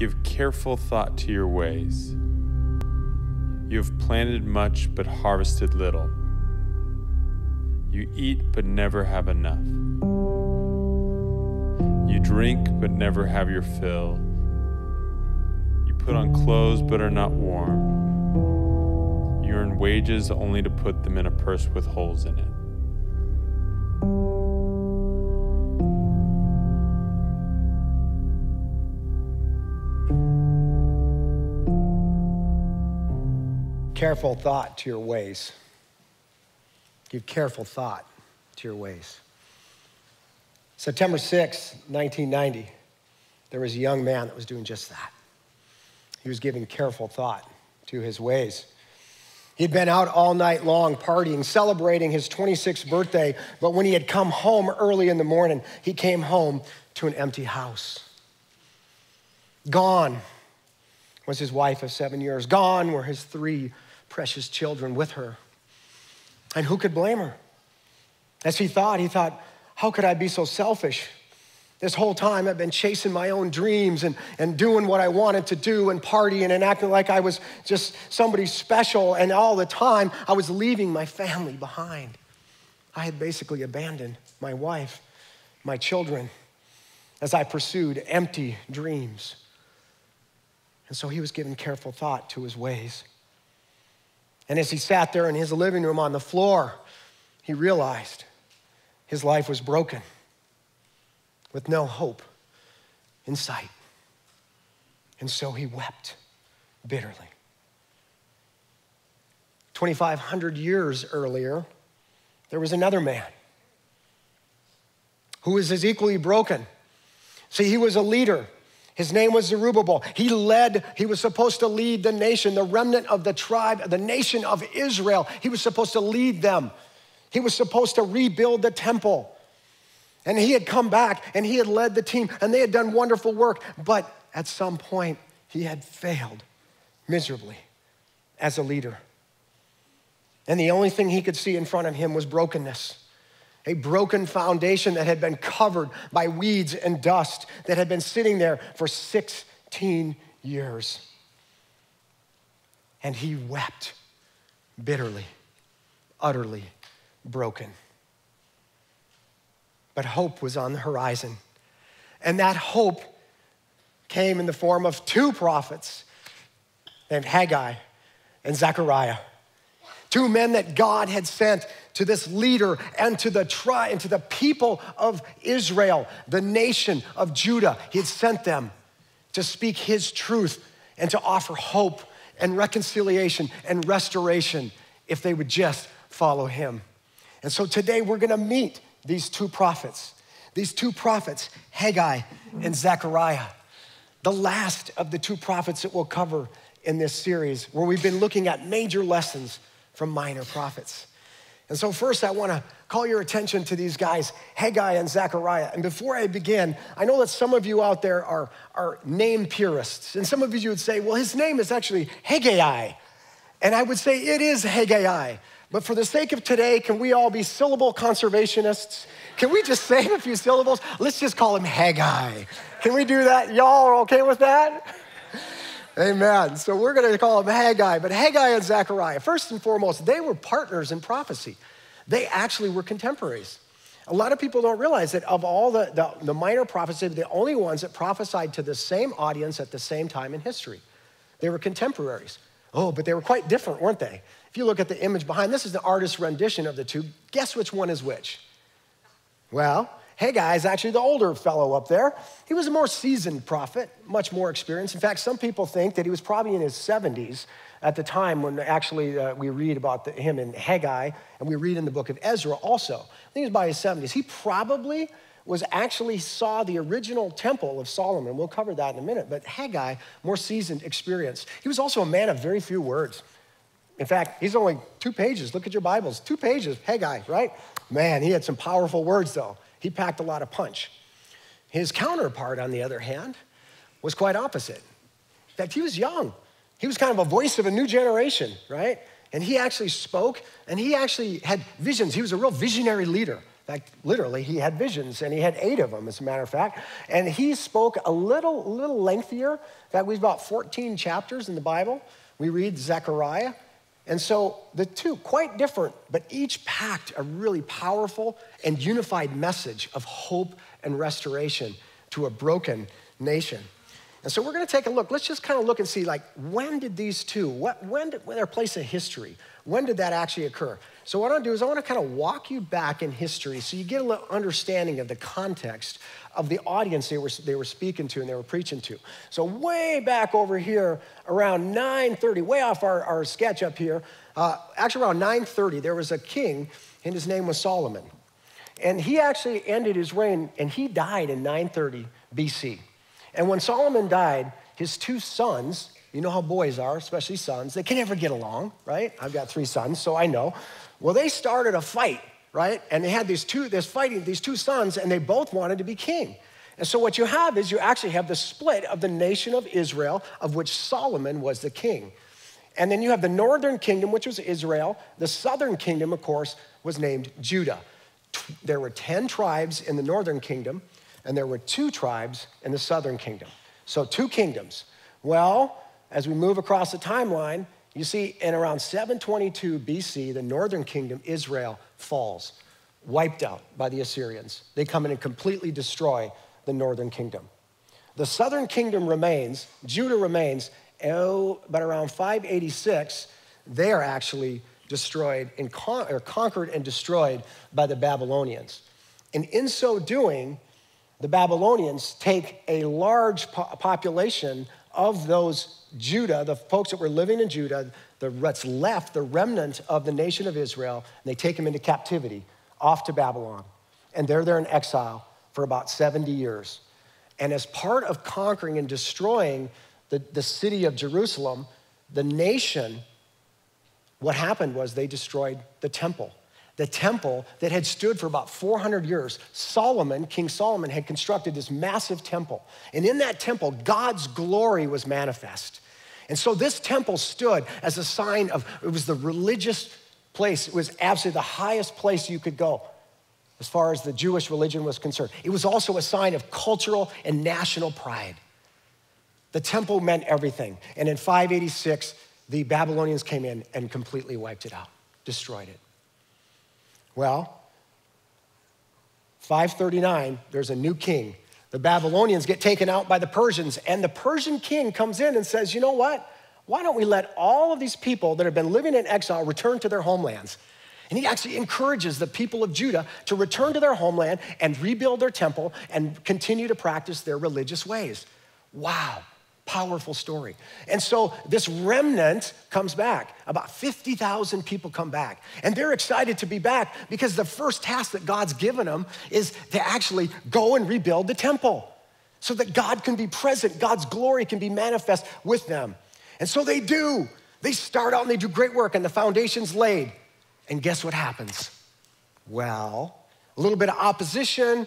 Give careful thought to your ways. You have planted much but harvested little. You eat but never have enough. You drink but never have your fill. You put on clothes but are not warm. You earn wages only to put them in a purse with holes in it. Careful thought to your ways. Give careful thought to your ways. September 6, 1990, there was a young man that was doing just that. He was giving careful thought to his ways. He'd been out all night long partying, celebrating his 26th birthday, but when he had come home early in the morning, he came home to an empty house. Gone was his wife of seven years. Gone were his three precious children with her. And who could blame her? As he thought, he thought, how could I be so selfish? This whole time I've been chasing my own dreams and, and doing what I wanted to do and partying and acting like I was just somebody special. And all the time I was leaving my family behind. I had basically abandoned my wife, my children, as I pursued empty dreams. And so he was giving careful thought to his ways. And as he sat there in his living room on the floor, he realized his life was broken with no hope in sight. And so he wept bitterly. 2,500 years earlier, there was another man who was as equally broken. See, he was a leader his name was Zerubbabel. He led, he was supposed to lead the nation, the remnant of the tribe, the nation of Israel. He was supposed to lead them. He was supposed to rebuild the temple. And he had come back and he had led the team and they had done wonderful work. But at some point, he had failed miserably as a leader. And the only thing he could see in front of him was brokenness a broken foundation that had been covered by weeds and dust that had been sitting there for 16 years. And he wept bitterly, utterly broken. But hope was on the horizon. And that hope came in the form of two prophets named Haggai and Zechariah. Two men that God had sent to this leader and to the tribe and to the people of Israel, the nation of Judah. He had sent them to speak his truth and to offer hope and reconciliation and restoration if they would just follow him. And so today we're gonna meet these two prophets, these two prophets, Haggai and Zechariah, the last of the two prophets that we'll cover in this series, where we've been looking at major lessons from minor prophets. And so, first, I want to call your attention to these guys, Haggai and Zechariah. And before I begin, I know that some of you out there are, are name purists. And some of you would say, well, his name is actually Haggai. And I would say it is Haggai. But for the sake of today, can we all be syllable conservationists? Can we just say a few syllables? Let's just call him Haggai. Can we do that? Y'all are okay with that? Amen. So we're going to call him Haggai, but Haggai and Zechariah, first and foremost, they were partners in prophecy. They actually were contemporaries. A lot of people don't realize that of all the, the, the minor prophets, they're the only ones that prophesied to the same audience at the same time in history. They were contemporaries. Oh, but they were quite different, weren't they? If you look at the image behind, this is the artist's rendition of the two. Guess which one is which? Well, Haggai is actually the older fellow up there. He was a more seasoned prophet, much more experienced. In fact, some people think that he was probably in his 70s at the time when actually uh, we read about the, him in Haggai, and we read in the book of Ezra also. I think he was by his 70s. He probably was actually saw the original temple of Solomon. We'll cover that in a minute. But Haggai, more seasoned, experienced. He was also a man of very few words. In fact, he's only two pages. Look at your Bibles. Two pages, Haggai, right? Man, he had some powerful words, though. He packed a lot of punch. His counterpart, on the other hand, was quite opposite. In fact, he was young. He was kind of a voice of a new generation, right? And he actually spoke and he actually had visions. He was a real visionary leader. In fact, literally, he had visions, and he had eight of them, as a matter of fact. And he spoke a little, little lengthier. In fact, we've about 14 chapters in the Bible. We read Zechariah. And so the two, quite different, but each packed a really powerful and unified message of hope and restoration to a broken nation. And so we're going to take a look. Let's just kind of look and see, like, when did these two, what, when did when their place in history, when did that actually occur? So what I want to do is I want to kind of walk you back in history so you get a little understanding of the context of the audience they were, they were speaking to and they were preaching to. So way back over here, around 930, way off our, our sketch up here, uh, actually around 930, there was a king and his name was Solomon. And he actually ended his reign and he died in 930 BC. And when Solomon died, his two sons, you know how boys are, especially sons, they can never get along, right? I've got three sons, so I know. Well, they started a fight, right? And they had these two, this fighting, these two sons, and they both wanted to be king. And so what you have is you actually have the split of the nation of Israel, of which Solomon was the king. And then you have the northern kingdom, which was Israel. The southern kingdom, of course, was named Judah. There were 10 tribes in the northern kingdom, and there were two tribes in the southern kingdom. So, two kingdoms. Well, as we move across the timeline, you see in around 722 BC, the northern kingdom, Israel, falls, wiped out by the Assyrians. They come in and completely destroy the northern kingdom. The southern kingdom remains, Judah remains, oh, but around 586, they are actually destroyed and con- or conquered and destroyed by the Babylonians. And in so doing, the Babylonians take a large po- population of those Judah, the folks that were living in Judah, the what's left, the remnant of the nation of Israel, and they take them into captivity off to Babylon. And they're there in exile for about 70 years. And as part of conquering and destroying the, the city of Jerusalem, the nation, what happened was they destroyed the temple the temple that had stood for about 400 years. Solomon, King Solomon, had constructed this massive temple. And in that temple, God's glory was manifest. And so this temple stood as a sign of, it was the religious place. It was absolutely the highest place you could go as far as the Jewish religion was concerned. It was also a sign of cultural and national pride. The temple meant everything. And in 586, the Babylonians came in and completely wiped it out, destroyed it. Well, 539, there's a new king. The Babylonians get taken out by the Persians, and the Persian king comes in and says, You know what? Why don't we let all of these people that have been living in exile return to their homelands? And he actually encourages the people of Judah to return to their homeland and rebuild their temple and continue to practice their religious ways. Wow powerful story. And so this remnant comes back. About 50,000 people come back. And they're excited to be back because the first task that God's given them is to actually go and rebuild the temple so that God can be present, God's glory can be manifest with them. And so they do. They start out and they do great work, and the foundation's laid. And guess what happens? Well, a little bit of opposition,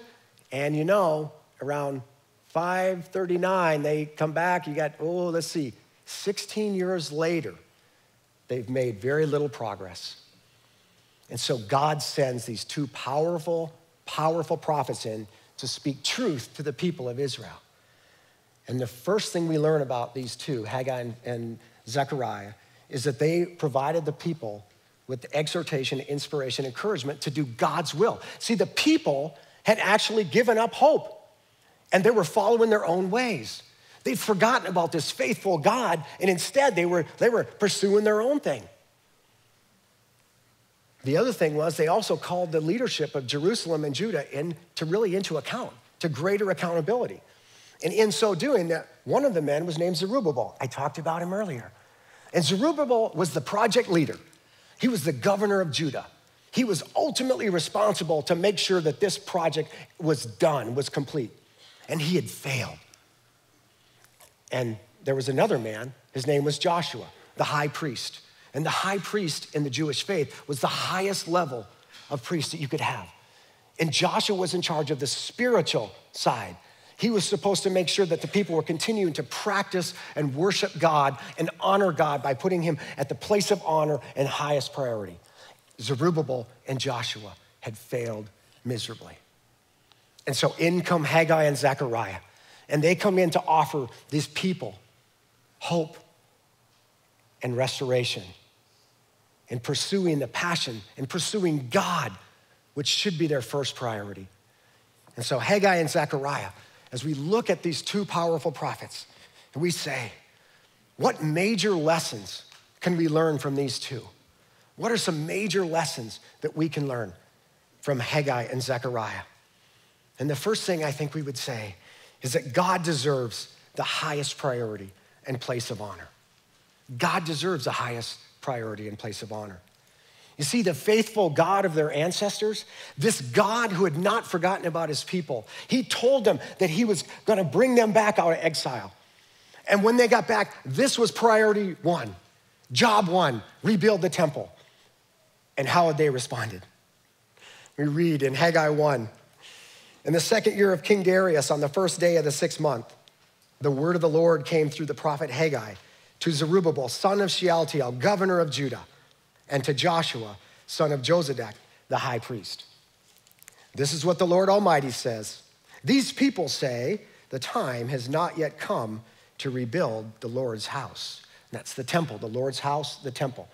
and you know, around 539, they come back. You got, oh, let's see, 16 years later, they've made very little progress. And so God sends these two powerful, powerful prophets in to speak truth to the people of Israel. And the first thing we learn about these two, Haggai and Zechariah, is that they provided the people with exhortation, inspiration, encouragement to do God's will. See, the people had actually given up hope and they were following their own ways. They'd forgotten about this faithful God, and instead they were, they were pursuing their own thing. The other thing was they also called the leadership of Jerusalem and Judah in to really into account, to greater accountability. And in so doing, one of the men was named Zerubbabel. I talked about him earlier. And Zerubbabel was the project leader. He was the governor of Judah. He was ultimately responsible to make sure that this project was done, was complete and he had failed. And there was another man, his name was Joshua, the high priest. And the high priest in the Jewish faith was the highest level of priest that you could have. And Joshua was in charge of the spiritual side. He was supposed to make sure that the people were continuing to practice and worship God and honor God by putting him at the place of honor and highest priority. Zerubbabel and Joshua had failed miserably. And so in come Haggai and Zechariah, and they come in to offer these people hope and restoration and pursuing the passion and pursuing God, which should be their first priority. And so Haggai and Zechariah, as we look at these two powerful prophets, and we say, what major lessons can we learn from these two? What are some major lessons that we can learn from Haggai and Zechariah? And the first thing I think we would say is that God deserves the highest priority and place of honor. God deserves the highest priority and place of honor. You see, the faithful God of their ancestors, this God who had not forgotten about his people, he told them that he was going to bring them back out of exile. And when they got back, this was priority one, job one, rebuild the temple. And how had they responded? We read in Haggai 1 In the second year of King Darius, on the first day of the sixth month, the word of the Lord came through the prophet Haggai to Zerubbabel, son of Shealtiel, governor of Judah, and to Joshua, son of Jozadak, the high priest. This is what the Lord Almighty says These people say, The time has not yet come to rebuild the Lord's house. And that's the temple, the Lord's house, the temple.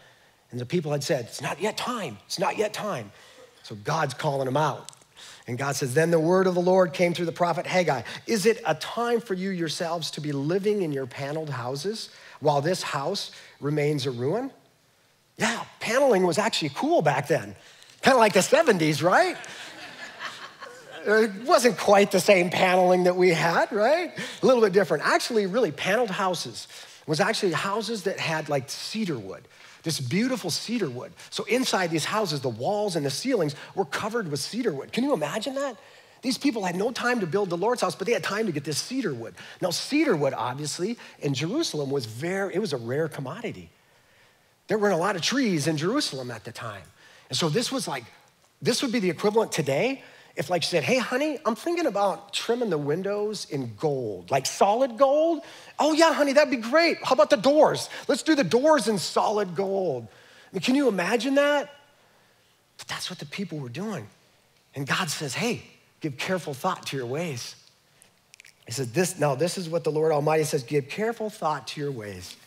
And the people had said, It's not yet time. It's not yet time. So God's calling them out. And God says, Then the word of the Lord came through the prophet Haggai. Is it a time for you yourselves to be living in your paneled houses while this house remains a ruin? Yeah, paneling was actually cool back then. Kind of like the 70s, right? it wasn't quite the same paneling that we had, right? A little bit different. Actually, really, paneled houses was actually houses that had like cedar wood this beautiful cedar wood. So inside these houses, the walls and the ceilings were covered with cedar wood. Can you imagine that? These people had no time to build the Lord's house, but they had time to get this cedar wood. Now, cedar wood, obviously, in Jerusalem was very, it was a rare commodity. There weren't a lot of trees in Jerusalem at the time. And so this was like, this would be the equivalent today if like she said, hey honey, I'm thinking about trimming the windows in gold, like solid gold. Oh yeah, honey, that'd be great. How about the doors? Let's do the doors in solid gold. I mean, can you imagine that? But that's what the people were doing. And God says, hey, give careful thought to your ways. He says, this, now this is what the Lord Almighty says, give careful thought to your ways.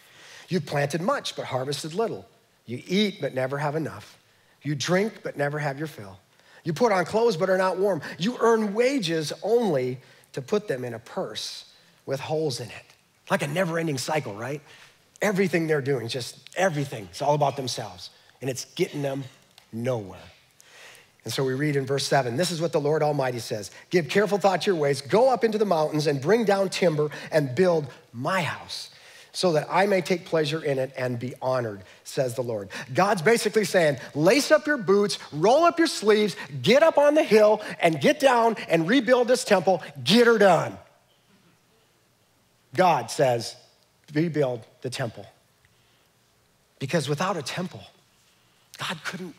You planted much, but harvested little. You eat, but never have enough. You drink, but never have your fill. You put on clothes but are not warm. You earn wages only to put them in a purse with holes in it. Like a never ending cycle, right? Everything they're doing, just everything, it's all about themselves. And it's getting them nowhere. And so we read in verse 7 this is what the Lord Almighty says Give careful thought to your ways, go up into the mountains and bring down timber and build my house so that I may take pleasure in it and be honored, says the Lord. God's basically saying, lace up your boots, roll up your sleeves, get up on the hill, and get down and rebuild this temple. Get her done. God says, rebuild the temple. Because without a temple, God couldn't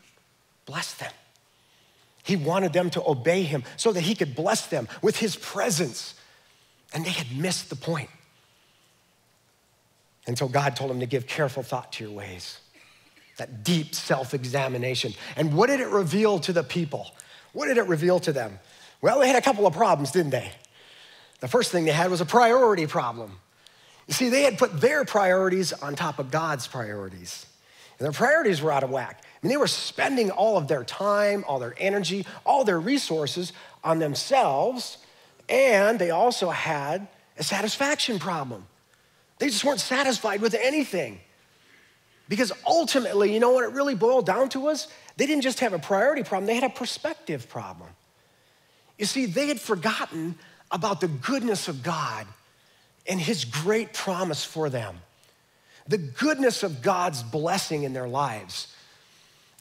bless them. He wanted them to obey him so that he could bless them with his presence. And they had missed the point until God told him to give careful thought to your ways. That deep self examination. And what did it reveal to the people? What did it reveal to them? Well, they had a couple of problems, didn't they? The first thing they had was a priority problem. You see, they had put their priorities on top of God's priorities. And their priorities were out of whack. I mean, they were spending all of their time, all their energy, all their resources on themselves, and they also had a satisfaction problem. They just weren't satisfied with anything. Because ultimately, you know what it really boiled down to was they didn't just have a priority problem, they had a perspective problem. You see, they had forgotten about the goodness of God and his great promise for them, the goodness of God's blessing in their lives.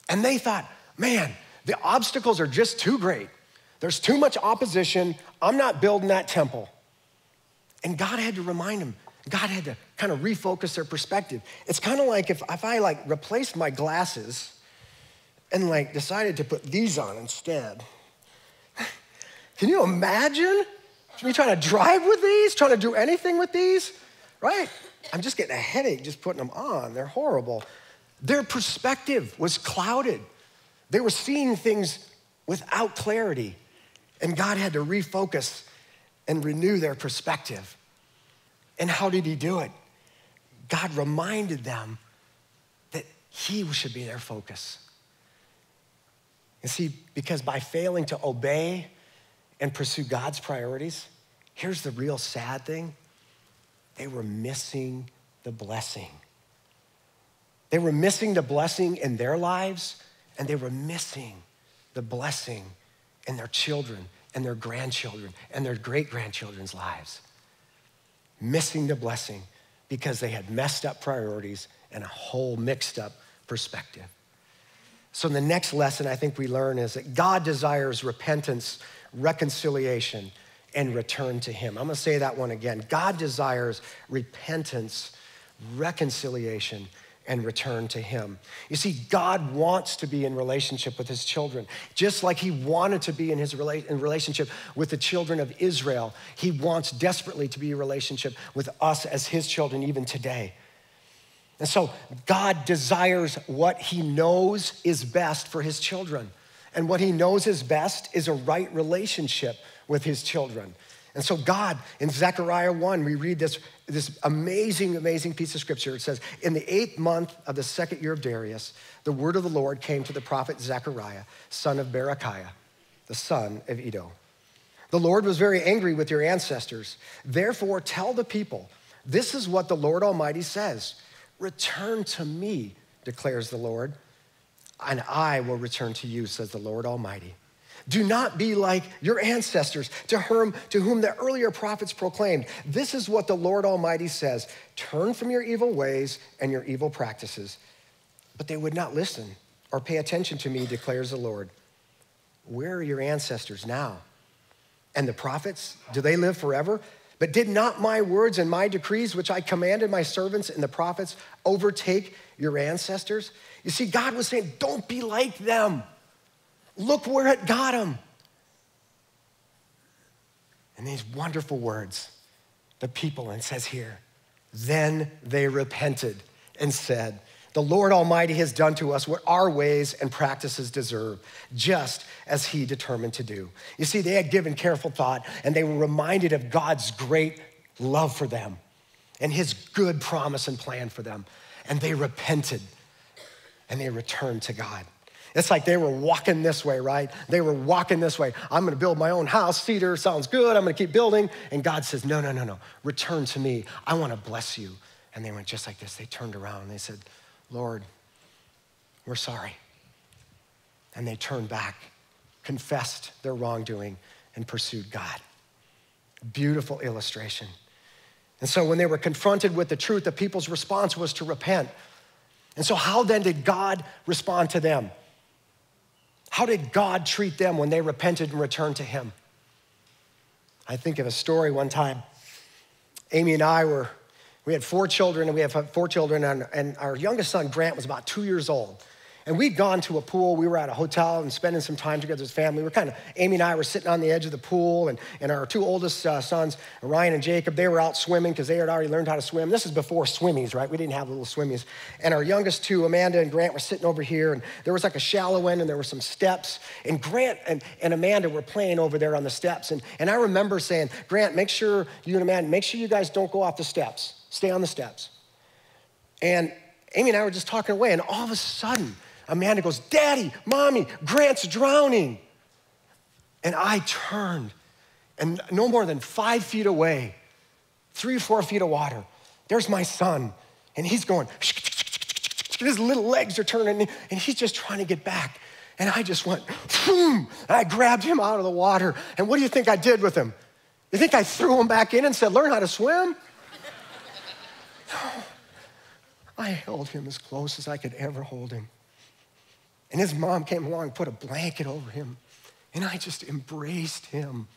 And they thought, man, the obstacles are just too great. There's too much opposition. I'm not building that temple. And God had to remind them God had to kind of refocus their perspective. It's kind of like if, if I like replaced my glasses and like decided to put these on instead. Can you imagine me trying to drive with these, trying to do anything with these? Right? I'm just getting a headache just putting them on. They're horrible. Their perspective was clouded. They were seeing things without clarity. And God had to refocus and renew their perspective. And how did He do it? God reminded them that He should be their focus. And see, because by failing to obey and pursue God's priorities, here's the real sad thing they were missing the blessing. They were missing the blessing in their lives, and they were missing the blessing in their children and their grandchildren and their great grandchildren's lives. Missing the blessing because they had messed up priorities and a whole mixed up perspective. So, the next lesson I think we learn is that God desires repentance, reconciliation, and return to Him. I'm gonna say that one again. God desires repentance, reconciliation, and return to Him. You see, God wants to be in relationship with His children, just like He wanted to be in His rela- in relationship with the children of Israel. He wants desperately to be in relationship with us as His children, even today. And so, God desires what He knows is best for His children. And what He knows is best is a right relationship with His children. And so, God, in Zechariah 1, we read this, this amazing, amazing piece of scripture. It says, In the eighth month of the second year of Darius, the word of the Lord came to the prophet Zechariah, son of Berechiah, the son of Iddo. The Lord was very angry with your ancestors. Therefore, tell the people, this is what the Lord Almighty says Return to me, declares the Lord, and I will return to you, says the Lord Almighty. Do not be like your ancestors, to whom, to whom the earlier prophets proclaimed. This is what the Lord Almighty says Turn from your evil ways and your evil practices. But they would not listen or pay attention to me, declares the Lord. Where are your ancestors now? And the prophets, do they live forever? But did not my words and my decrees, which I commanded my servants and the prophets, overtake your ancestors? You see, God was saying, don't be like them. Look where it got him. And these wonderful words, the people, and says here, then they repented and said, The Lord Almighty has done to us what our ways and practices deserve, just as He determined to do. You see, they had given careful thought and they were reminded of God's great love for them and His good promise and plan for them. And they repented and they returned to God. It's like they were walking this way, right? They were walking this way. I'm gonna build my own house. Cedar sounds good. I'm gonna keep building. And God says, No, no, no, no. Return to me. I wanna bless you. And they went just like this. They turned around and they said, Lord, we're sorry. And they turned back, confessed their wrongdoing, and pursued God. Beautiful illustration. And so when they were confronted with the truth, the people's response was to repent. And so, how then did God respond to them? How did God treat them when they repented and returned to Him? I think of a story one time. Amy and I were, we had four children, and we have four children, and, and our youngest son, Grant, was about two years old. And we'd gone to a pool. We were at a hotel and spending some time together as family. We were kind of, Amy and I were sitting on the edge of the pool, and, and our two oldest uh, sons, Ryan and Jacob, they were out swimming because they had already learned how to swim. This is before swimmies, right? We didn't have little swimmies. And our youngest two, Amanda and Grant, were sitting over here, and there was like a shallow end, and there were some steps. And Grant and, and Amanda were playing over there on the steps. And, and I remember saying, Grant, make sure, you and Amanda, make sure you guys don't go off the steps. Stay on the steps. And Amy and I were just talking away, and all of a sudden, Amanda goes, Daddy, Mommy, Grant's drowning. And I turned, and no more than five feet away, three or four feet of water, there's my son. And he's going, his little legs are turning, and he's just trying to get back. And I just went, boom, and I grabbed him out of the water. And what do you think I did with him? You think I threw him back in and said, Learn how to swim? No. I held him as close as I could ever hold him. And his mom came along and put a blanket over him. And I just embraced him.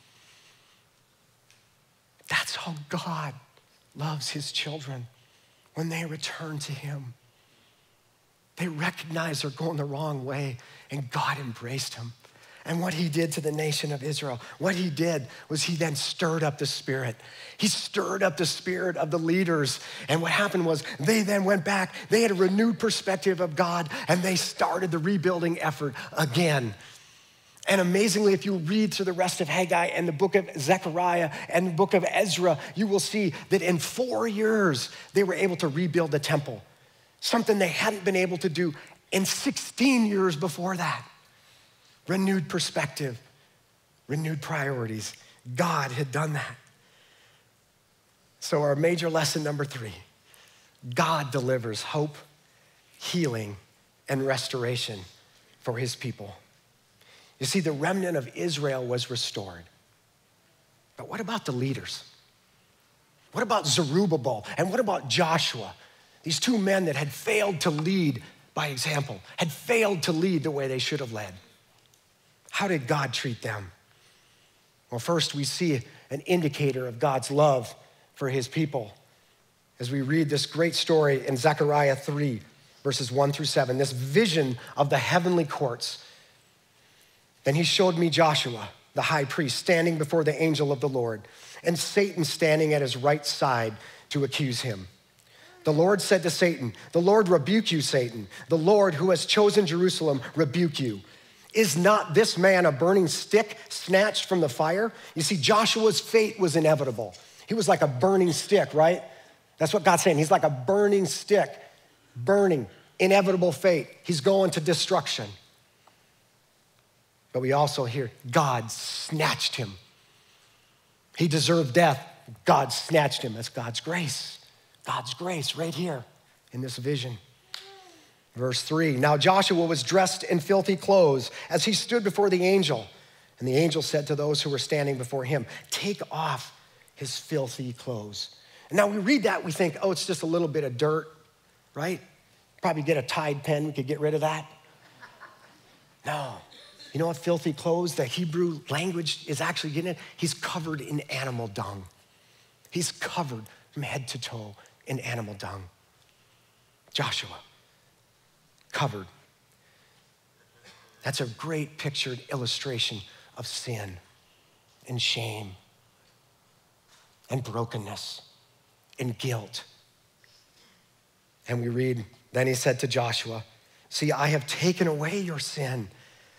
That's how God loves his children when they return to him. They recognize they're going the wrong way, and God embraced him. And what he did to the nation of Israel, what he did was he then stirred up the spirit. He stirred up the spirit of the leaders. And what happened was they then went back, they had a renewed perspective of God, and they started the rebuilding effort again. And amazingly, if you read through the rest of Haggai and the book of Zechariah and the book of Ezra, you will see that in four years, they were able to rebuild the temple, something they hadn't been able to do in 16 years before that. Renewed perspective, renewed priorities. God had done that. So, our major lesson number three God delivers hope, healing, and restoration for his people. You see, the remnant of Israel was restored. But what about the leaders? What about Zerubbabel? And what about Joshua? These two men that had failed to lead by example, had failed to lead the way they should have led. How did God treat them? Well, first, we see an indicator of God's love for his people as we read this great story in Zechariah 3, verses 1 through 7, this vision of the heavenly courts then he showed me Joshua, the high priest, standing before the angel of the Lord, and Satan standing at his right side to accuse him. The Lord said to Satan, The Lord rebuke you, Satan. The Lord who has chosen Jerusalem rebuke you. Is not this man a burning stick snatched from the fire? You see, Joshua's fate was inevitable. He was like a burning stick, right? That's what God's saying. He's like a burning stick, burning, inevitable fate. He's going to destruction. But we also hear God snatched him. He deserved death. God snatched him. That's God's grace. God's grace right here in this vision. Verse 3 Now Joshua was dressed in filthy clothes as he stood before the angel. And the angel said to those who were standing before him, Take off his filthy clothes. And now we read that, we think, oh, it's just a little bit of dirt, right? Probably get a Tide pen, we could get rid of that. No, you know what filthy clothes, the Hebrew language is actually getting it? He's covered in animal dung. He's covered from head to toe in animal dung. Joshua, covered. That's a great pictured illustration of sin and shame and brokenness and guilt. And we read, then he said to Joshua, See, I have taken away your sin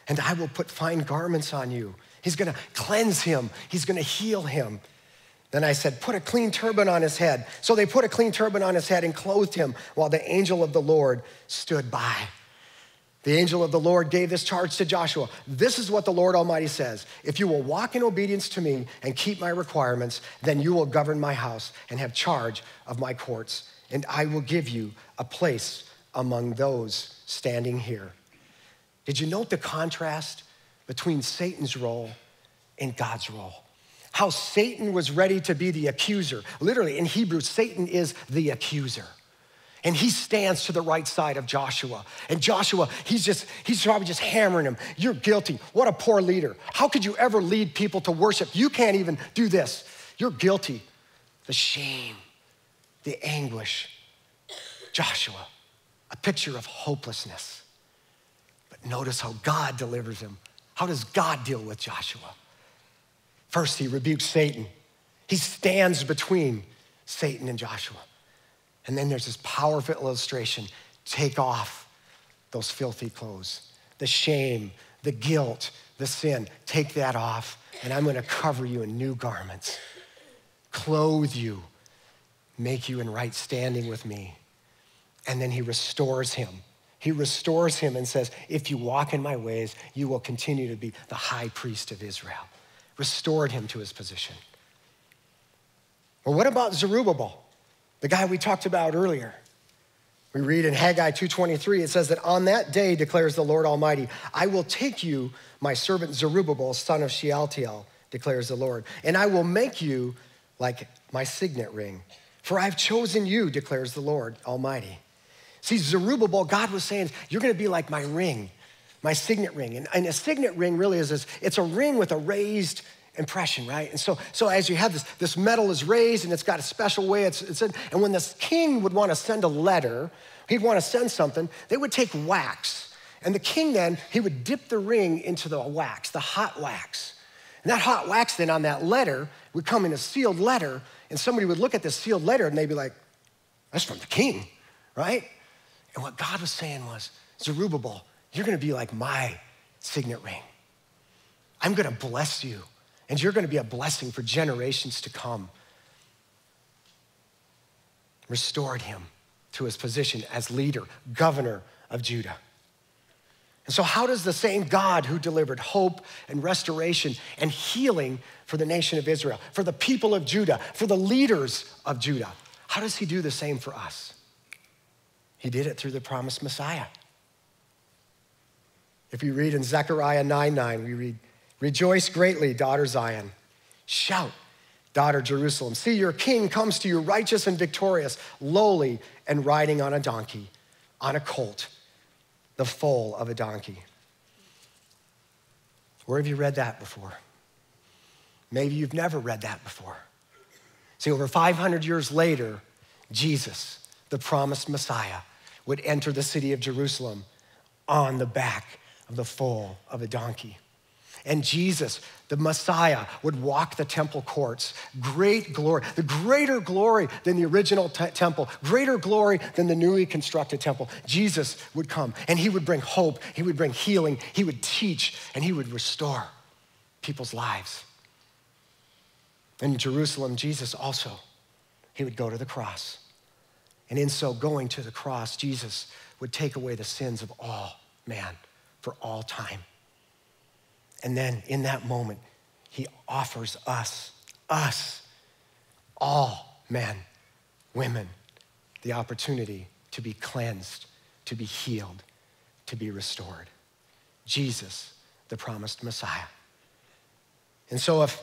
and I will put fine garments on you. He's gonna cleanse him, he's gonna heal him. Then I said, Put a clean turban on his head. So they put a clean turban on his head and clothed him while the angel of the Lord stood by. The angel of the Lord gave this charge to Joshua. This is what the Lord Almighty says If you will walk in obedience to me and keep my requirements, then you will govern my house and have charge of my courts, and I will give you a place among those standing here. Did you note the contrast between Satan's role and God's role? How Satan was ready to be the accuser. Literally, in Hebrew, Satan is the accuser. And he stands to the right side of Joshua. And Joshua, he's just, he's probably just hammering him. You're guilty. What a poor leader. How could you ever lead people to worship? You can't even do this. You're guilty. The shame, the anguish. Joshua, a picture of hopelessness. But notice how God delivers him. How does God deal with Joshua? First, he rebukes Satan. He stands between Satan and Joshua. And then there's this powerful illustration take off those filthy clothes, the shame, the guilt, the sin. Take that off, and I'm going to cover you in new garments, clothe you, make you in right standing with me. And then he restores him he restores him and says, If you walk in my ways, you will continue to be the high priest of Israel. Restored him to his position. Well, what about Zerubbabel, the guy we talked about earlier? We read in Haggai 2:23 it says that on that day declares the Lord Almighty I will take you my servant Zerubbabel son of Shealtiel declares the Lord and I will make you like my signet ring for I've chosen you declares the Lord Almighty See, Zerubbabel, God was saying, You're going to be like my ring, my signet ring. And, and a signet ring really is this it's a ring with a raised impression, right? And so, so as you have this, this metal is raised and it's got a special way it's, it's in, and when this king would want to send a letter, he'd want to send something, they would take wax. And the king then, he would dip the ring into the wax, the hot wax. And that hot wax then on that letter would come in a sealed letter, and somebody would look at this sealed letter and they'd be like, that's from the king, right? And what God was saying was, Zerubbabel, you're going to be like my signet ring. I'm going to bless you, and you're going to be a blessing for generations to come. Restored him to his position as leader, governor of Judah. And so, how does the same God who delivered hope and restoration and healing for the nation of Israel, for the people of Judah, for the leaders of Judah, how does he do the same for us? He did it through the promised Messiah. If you read in Zechariah 9 9, we read, Rejoice greatly, daughter Zion. Shout, daughter Jerusalem. See, your king comes to you righteous and victorious, lowly and riding on a donkey, on a colt the foal of a donkey. Where have you read that before? Maybe you've never read that before. See, over 500 years later, Jesus, the promised Messiah, would enter the city of Jerusalem on the back of the foal of a donkey. And Jesus, the Messiah, would walk the temple courts. Great glory, the greater glory than the original temple, greater glory than the newly constructed temple. Jesus would come and he would bring hope, he would bring healing, he would teach, and he would restore people's lives. In Jerusalem, Jesus also, he would go to the cross. And in so going to the cross, Jesus would take away the sins of all man for all time. And then in that moment, he offers us, us, all men, women, the opportunity to be cleansed, to be healed, to be restored. Jesus, the promised Messiah. And so if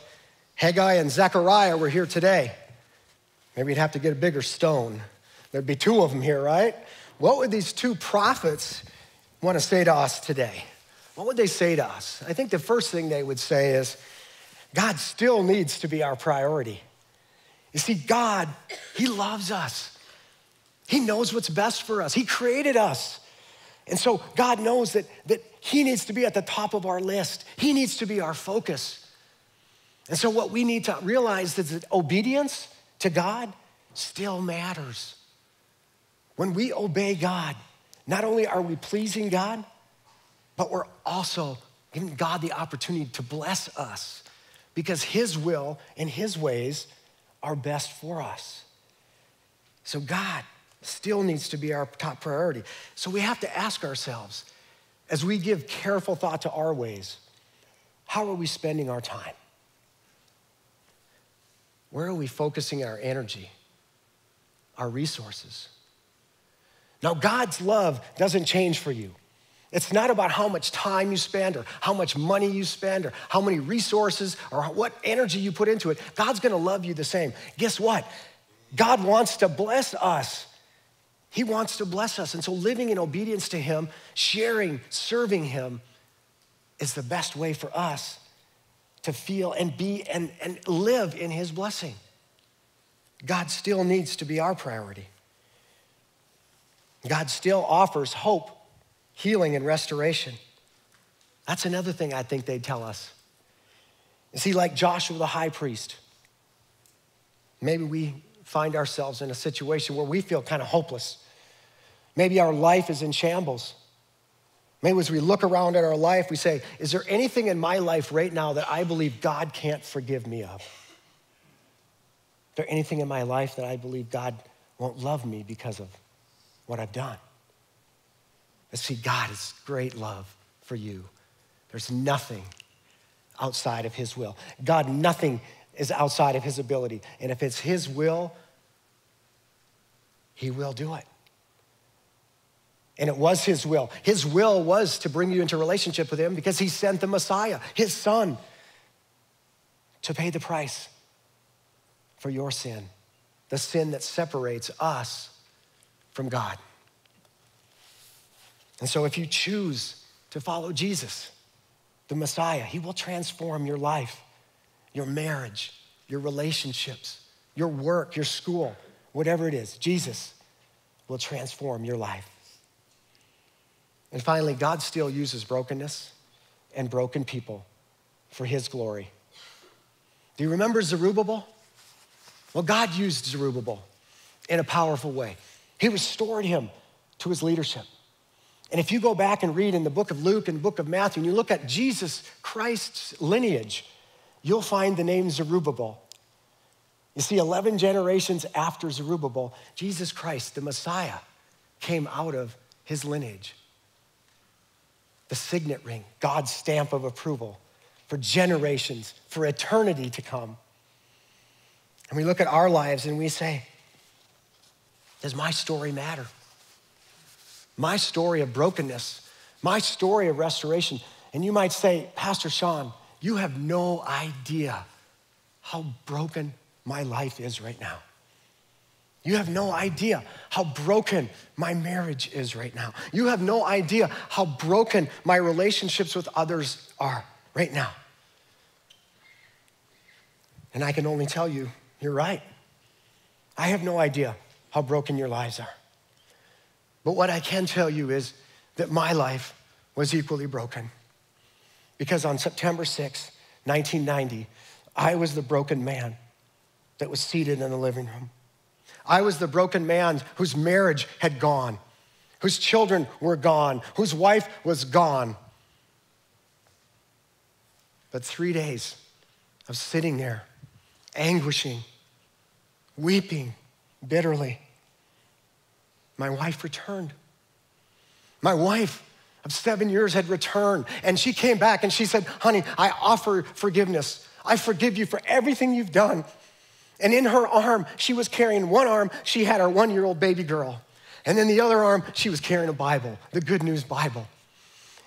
Haggai and Zechariah were here today, maybe you'd have to get a bigger stone. There'd be two of them here, right? What would these two prophets want to say to us today? what would they say to us? I think the first thing they would say is, God still needs to be our priority. You see, God, He loves us. He knows what's best for us. He created us. And so God knows that, that He needs to be at the top of our list. He needs to be our focus. And so what we need to realize is that obedience to God still matters. When we obey God, not only are we pleasing God, but we're also giving God the opportunity to bless us because His will and His ways are best for us. So, God still needs to be our top priority. So, we have to ask ourselves as we give careful thought to our ways, how are we spending our time? Where are we focusing our energy, our resources? Now, God's love doesn't change for you. It's not about how much time you spend or how much money you spend or how many resources or what energy you put into it. God's gonna love you the same. Guess what? God wants to bless us. He wants to bless us. And so living in obedience to Him, sharing, serving Him is the best way for us to feel and be and, and live in His blessing. God still needs to be our priority. God still offers hope healing and restoration. That's another thing I think they'd tell us. You see, like Joshua the high priest, maybe we find ourselves in a situation where we feel kind of hopeless. Maybe our life is in shambles. Maybe as we look around at our life, we say, Is there anything in my life right now that I believe God can't forgive me of? Is there anything in my life that I believe God won't love me because of what I've done? But see, God is great love for you. There's nothing outside of His will. God, nothing is outside of His ability. And if it's His will, He will do it. And it was His will. His will was to bring you into relationship with Him because He sent the Messiah, His Son, to pay the price for your sin, the sin that separates us from God. And so, if you choose to follow Jesus, the Messiah, He will transform your life, your marriage, your relationships, your work, your school, whatever it is. Jesus will transform your life. And finally, God still uses brokenness and broken people for His glory. Do you remember Zerubbabel? Well, God used Zerubbabel in a powerful way. He restored him to his leadership. And if you go back and read in the book of Luke and the book of Matthew, and you look at Jesus Christ's lineage, you'll find the name Zerubbabel. You see, 11 generations after Zerubbabel, Jesus Christ, the Messiah, came out of his lineage. The signet ring, God's stamp of approval for generations, for eternity to come. And we look at our lives and we say, Does my story matter? My story of brokenness, my story of restoration. And you might say, Pastor Sean, you have no idea how broken my life is right now. You have no idea how broken my marriage is right now. You have no idea how broken my relationships with others are right now. And I can only tell you, you're right. I have no idea how broken your lives are. But what I can tell you is that my life was equally broken. Because on September 6, 1990, I was the broken man that was seated in the living room. I was the broken man whose marriage had gone, whose children were gone, whose wife was gone. But three days of sitting there, anguishing, weeping bitterly, my wife returned. My wife of seven years had returned, and she came back and she said, Honey, I offer forgiveness. I forgive you for everything you've done. And in her arm, she was carrying one arm, she had her one year old baby girl. And then the other arm, she was carrying a Bible, the Good News Bible.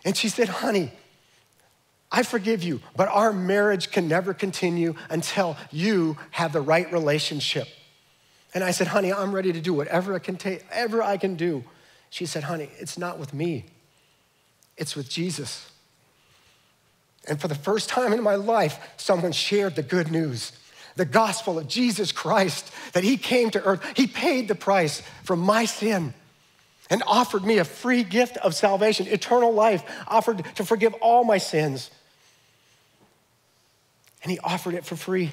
And she said, Honey, I forgive you, but our marriage can never continue until you have the right relationship. And I said, Honey, I'm ready to do whatever I can take, ever I can do. She said, Honey, it's not with me, it's with Jesus. And for the first time in my life, someone shared the good news the gospel of Jesus Christ, that He came to earth. He paid the price for my sin and offered me a free gift of salvation, eternal life, offered to forgive all my sins. And He offered it for free.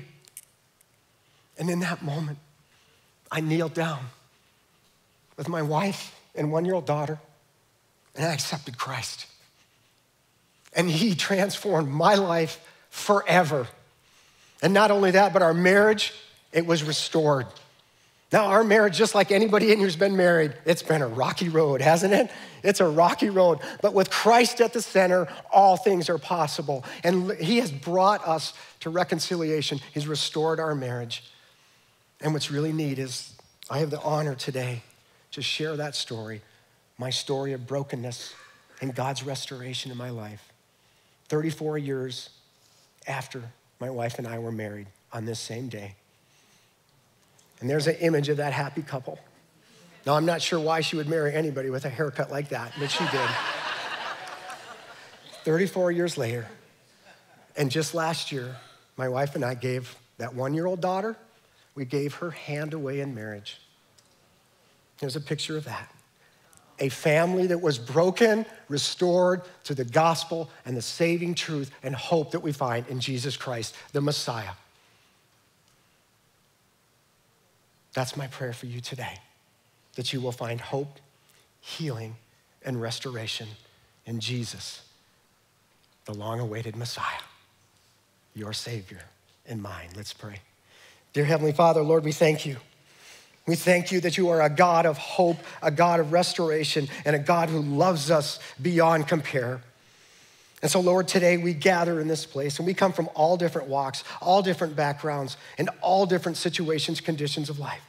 And in that moment, I kneeled down with my wife and one year old daughter, and I accepted Christ. And He transformed my life forever. And not only that, but our marriage, it was restored. Now, our marriage, just like anybody in here's been married, it's been a rocky road, hasn't it? It's a rocky road. But with Christ at the center, all things are possible. And He has brought us to reconciliation, He's restored our marriage. And what's really neat is I have the honor today to share that story, my story of brokenness and God's restoration in my life. 34 years after my wife and I were married on this same day. And there's an image of that happy couple. Now, I'm not sure why she would marry anybody with a haircut like that, but she did. 34 years later, and just last year, my wife and I gave that one year old daughter, we gave her hand away in marriage. Here's a picture of that a family that was broken, restored to the gospel and the saving truth and hope that we find in Jesus Christ, the Messiah. That's my prayer for you today that you will find hope, healing, and restoration in Jesus, the long awaited Messiah, your Savior and mine. Let's pray. Dear Heavenly Father, Lord, we thank you. We thank you that you are a God of hope, a God of restoration, and a God who loves us beyond compare. And so, Lord, today we gather in this place and we come from all different walks, all different backgrounds, and all different situations, conditions of life.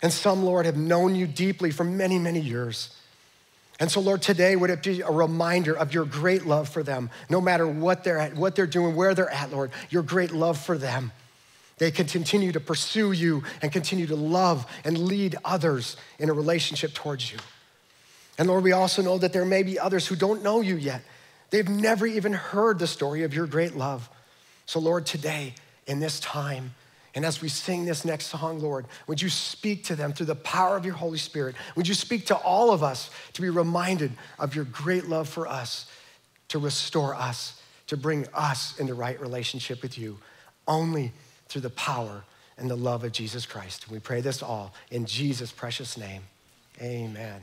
And some, Lord, have known you deeply for many, many years. And so, Lord, today would it be a reminder of your great love for them, no matter what they're at, what they're doing, where they're at, Lord, your great love for them. They can continue to pursue you and continue to love and lead others in a relationship towards you. And Lord, we also know that there may be others who don't know you yet. They've never even heard the story of your great love. So, Lord, today, in this time, and as we sing this next song, Lord, would you speak to them through the power of your Holy Spirit? Would you speak to all of us to be reminded of your great love for us, to restore us, to bring us into right relationship with you? Only through the power and the love of Jesus Christ. We pray this all in Jesus' precious name. Amen.